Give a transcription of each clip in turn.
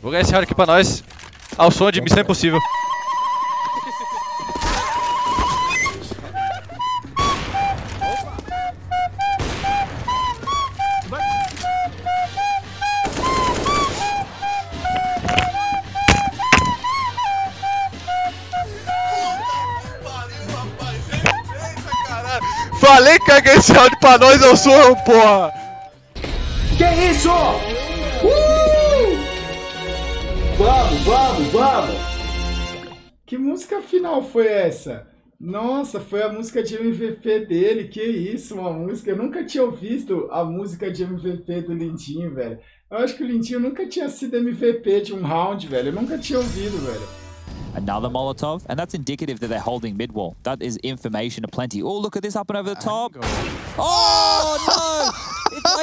Vou ganhar esse round aqui pra nós. Ao som de Missão Impossível. Falei que ia ganhar esse round pra nós, eu sou, porra! Que isso? Vamos, vamos, vamos! Que música final foi essa? Nossa, foi a música de MVP dele, que isso, uma música. Eu nunca tinha ouvido a música de MVP do Lindinho, velho. Eu acho que o Lindinho nunca tinha sido MVP de um round, velho. Eu nunca tinha ouvido, velho. Another Molotov, and that's indicative that they're holding mid wall. That is information aplenty. Oh, look at this up and over the top. Oh, no!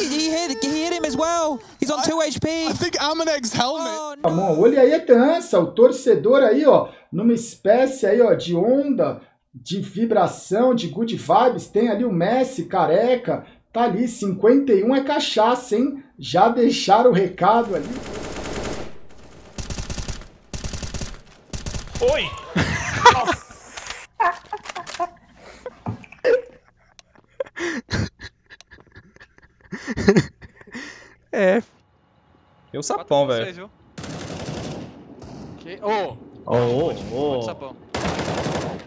He, hit, he hit him as well. He's on 2 HP. I think Amanek's helmet. Oh, no. Olha aí a dança, o torcedor aí, ó, numa espécie aí, ó, de onda, de vibração, de good vibes, tem ali o Messi, careca, tá ali, 51 é cachaça, hein? Já deixaram o recado ali. Oi! É. E o sapão, velho. Ok. Ô! Oh, Oh, sapão.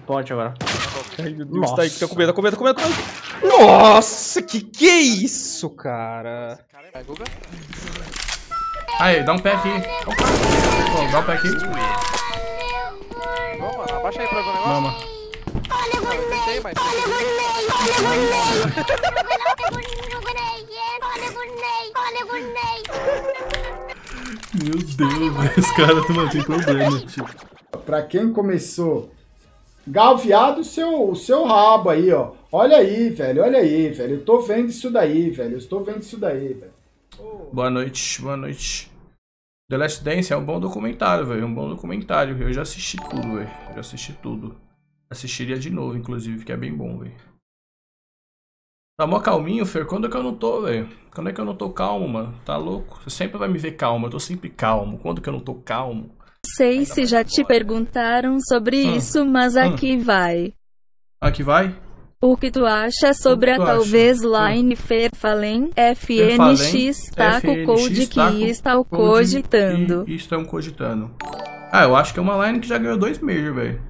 Ponte agora. Ai, meu Deus, tá aí, tá com medo, tá com medo, tá com medo. Nossa, que que é isso, cara? Vai, Guga. Aí, dá um pé aqui. Pô, dá um pé aqui. Vamos. Abaixa aí pra ver o negócio. Mama. Não, eu tentei, mas... Meu Deus, velho. Os caras não tem problema, tipo. Pra quem começou galveado o seu, o seu rabo aí, ó. Olha aí, velho, olha aí, velho. Eu tô vendo isso daí, velho. Eu estou vendo isso daí, velho. Boa noite, boa noite. The Last Dance é um bom documentário, velho. Um bom documentário. Eu já assisti tudo, velho. Já assisti tudo. Assistiria de novo, inclusive, que é bem bom, velho. Tá mó calminho, Fer? Quando é que eu não tô, velho? Quando é que eu não tô calmo, mano? Tá louco? Você sempre vai me ver calmo, eu tô sempre calmo. Quando que eu não tô calmo? Sei se já te perguntaram sobre Hum. isso, mas Hum. aqui vai. Aqui vai? O que tu acha sobre que a tu acha? talvez Hum. Line Ferfalen Ferfalen, FNX tá com o code tá com que está o code cogitando? que estão cogitando. Ah, eu acho que é uma line que já ganhou dois Major, velho.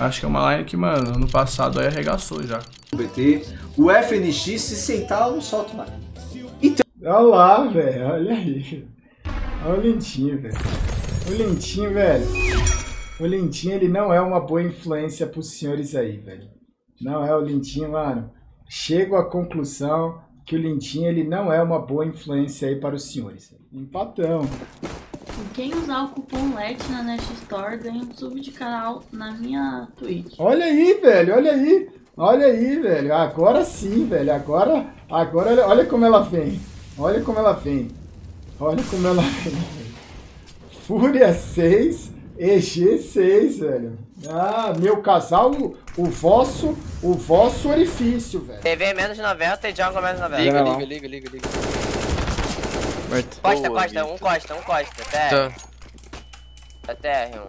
Acho que é uma line que, mano, ano passado aí arregaçou já. BT, o FNX se sentar, eu não solto mais. Olha lá, velho. Olha aí. Olha o Lentinho, velho. O Lentinho, velho. O Lentinho, ele não é uma boa influência pros senhores aí, velho. Não é o Lentinho, mano. Chego à conclusão que o Lentinho, ele não é uma boa influência aí para os senhores. Empatão. Quem usar o cupom LET na Nest Store ganha um sub de canal na minha Twitch. Olha aí, velho. Olha aí. Olha aí, velho. Agora sim, velho. Agora, agora, olha- como ela vem. Olha como ela vem. Olha como ela vem. velho. Fúria 6, EG 6, velho. Ah, meu casal, o, o vosso, o vosso orifício, velho. TV menos 90 e jungle menos 90. Liga, não. liga, liga, liga, liga. Morto. Costa, Boa, costa, um costa, um costa. TR. Tá. É TR, um.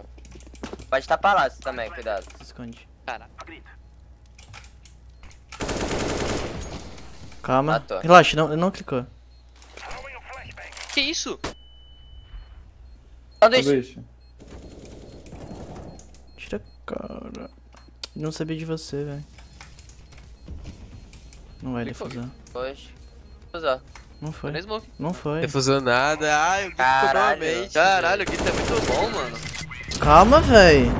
Pode estar palácio também, cuidado. Se esconde. Cara. Calma. Matou. Relaxa, não, não clicou. Que isso? Sanduíche. Sanduíche. Tira a cara. Não sabia de você, velho. Não vai defusar. Usou. Não foi. Não foi. Defusou nada. Ai, o Gui Caralho. novamente. Caralho, o Gui tá muito bom, mano. Calma, velho.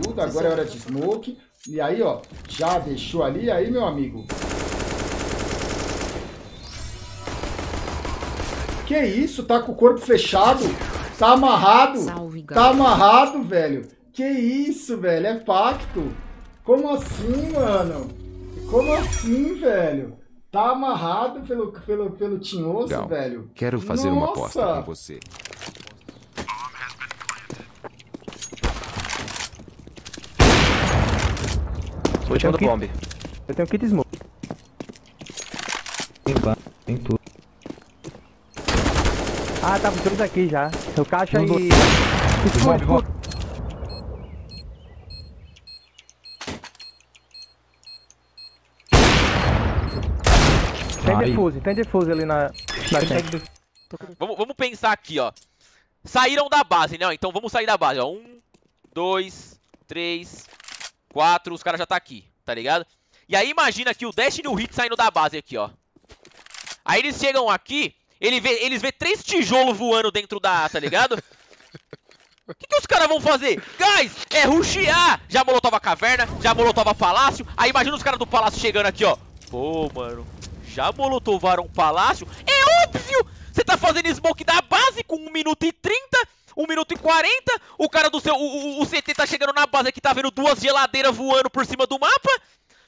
Tudo, agora é hora de smoke. E aí, ó, já deixou ali, aí, meu amigo. Que isso? Tá com o corpo fechado? Tá amarrado? Tá amarrado, velho? Que isso, velho? É pacto? Como assim, mano? Como assim, velho? Tá amarrado pelo, pelo, pelo tinhoso, Legal. velho? Quero fazer uma aposta Nossa! com você. Último do bomb. Eu tenho kit smoke. Tem tudo. Tá com todos aqui já. Seu caixa Vamos- e. Escudo, escudo. Tem defuse, tem defuse ali na. na. Vamos, vamos pensar aqui, ó. Saíram da base, né? Então vamos sair da base, ó. Um, dois, três, quatro. Os caras já tá aqui, tá ligado? E aí imagina que o Dash e o Hit saindo da base aqui, ó. Aí eles chegam aqui, ele vê, eles vê três tijolos voando dentro da A, tá ligado? O que, que os caras vão fazer? Guys, é rushear! Já molotova a caverna, já molotova palácio. Aí imagina os caras do palácio chegando aqui, ó. Pô, mano, já molotovaram o palácio? É óbvio! Você tá fazendo smoke da base com 1 minuto e 30, 1 minuto e 40. O cara do seu. O, o- o CT tá chegando na base aqui, tá vendo duas geladeiras voando por cima do mapa.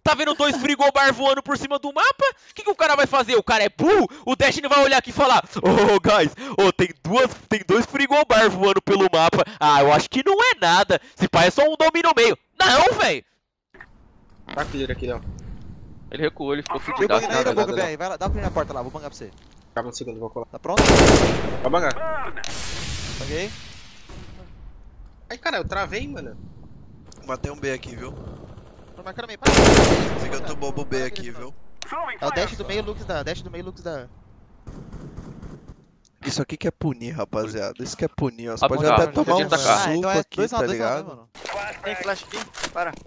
Tá vendo dois frigobar voando por cima do mapa? O que, que o cara vai fazer? O cara é burro? O Destiny vai olhar aqui e falar: Ô, guys, ô, tem, duas, tem dois frigobar voando pelo mapa. Ah, eu acho que não é nada. Se pá, é só um domínio no meio. Não, velho! Tá clear aqui, ó. Ele recuou, ele ficou Deu fudido. aí, deu bang bem. Vai lá, dá clear na porta lá, vou bangar pra você. Calma um segundo, vou colar. Tá pronto? Vai bangar. Banguei. Ai, cara, eu travei, mano. Matei um B aqui, viu? Marcando meio. Para. O bobo B aqui, viu? É o dash do meio, Lux da. Dash do meio, Lux da. Isso aqui que é punir, rapaziada. Isso que é punir, ó. Você Ah, pode até já, tomar um tá suco Ah, então é aqui, dois a um, tá ligado? mano. Tem flash aqui? Para.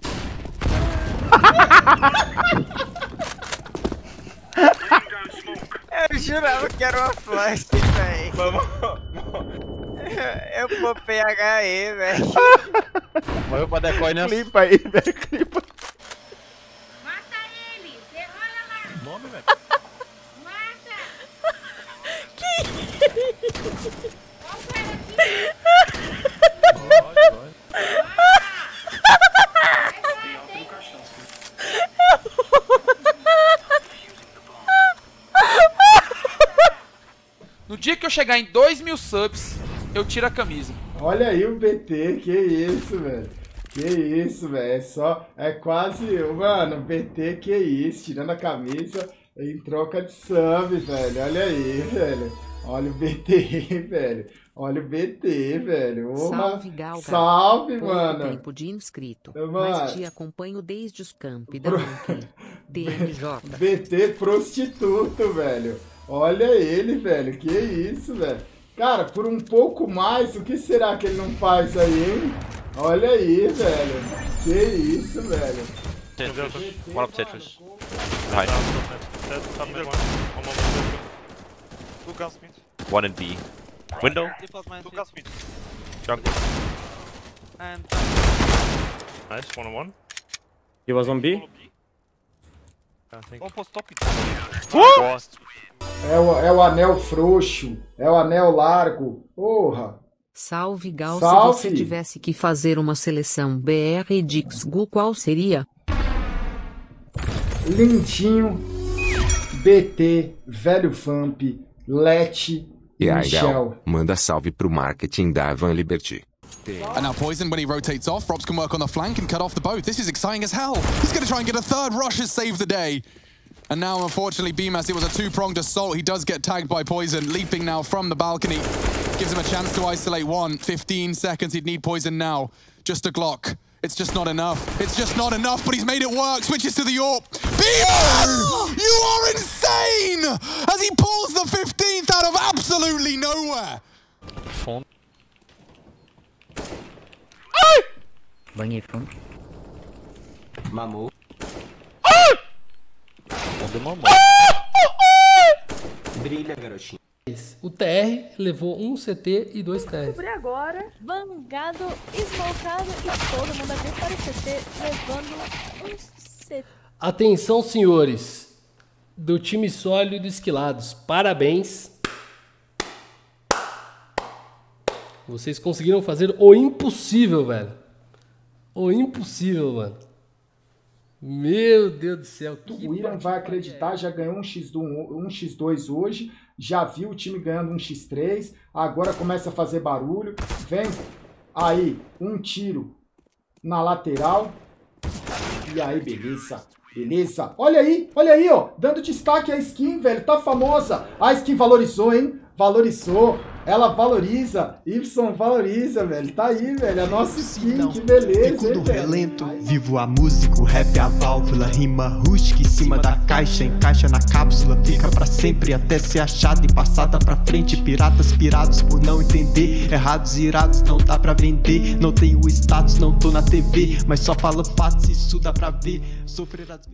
Eu jurava que era uma flash, velho. Eu vou PHE, velho. Morreu pra decoy, né? Clipa aí, velho. Clipa. No dia que eu chegar em 2 mil subs, eu tiro a camisa. Olha aí o BT, que isso, velho. Que isso, velho. É só. É quase. Mano, BT, que isso. Tirando a camisa em troca de sub, velho. Olha aí, velho. Olha o BT, velho. Olha o BT, velho. Porra. Salve, Galga. Salve, Pouco mano. tempo de inscrito, Mano. mas te acompanho desde os campi da Pro-. DMJ. BT prostituto, velho. Olha ele, velho. Que isso, velho. Cara, por um pouco mais, o que será que ele não faz aí, hein? Olha aí, velho. Que isso, velho. One up Tetris. Behind. One in B. Window. Jungle. Nice, one on one. He was on B? Almost top it. É o, é o anel frouxo. É o anel largo. Porra. Salve, Gal. Salve. Se você tivesse que fazer uma seleção BR de Xgu, qual seria? Lindinho. BT. Velho Vamp. Let. E aí, Michel. Gal, manda salve pro marketing da Van Liberty. And now Poison, when he rotates off, Robs can work on the flank and cut off the boat. This is exciting as hell. He's going to try and get a third rush has saved the day. And now, unfortunately, BMAS, it was a two-pronged assault. He does get tagged by Poison, leaping now from the balcony. Gives him a chance to isolate one. 15 seconds, he'd need Poison now. Just a Glock. It's just not enough. It's just not enough, but he's made it work. Switches to the AWP. BMAS! You are insane! As he pulls the 15th out of absolutely nowhere. Banhei fundo. Mamou. Brilha, garotinho. O TR levou um CT e dois TRs. Descobri agora, bangado, esmolcado e todo mundo aqui para o CT, levando um CT. Atenção, senhores do time sólido Esquilados. Parabéns. Vocês conseguiram fazer o impossível, velho. O impossível, mano. Meu Deus do céu. Que O William vai acreditar, já ganhou um, X1, um X2 hoje, já viu o time ganhando um X3, agora começa a fazer barulho. Vem aí, um tiro na lateral. E aí, beleza. Beleza. Olha aí, olha aí, ó. Dando destaque à skin, velho. Tá famosa. A skin valorizou, hein? Valorizou. Ela valoriza. Y valoriza, velho. Tá aí, velho. A nossa skin, que beleza, hein, velho. relento, vivo a música, o rap é a válvula, rima rústica em cima da caixa, encaixa na cápsula, fica pra sempre até ser achada e passada pra frente. Piratas pirados por não entender, errados irados não dá pra vender. Não tenho status, não tô na TV, mas só falo fatos, isso dá pra ver. Sofrer às vezes.